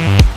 Bye.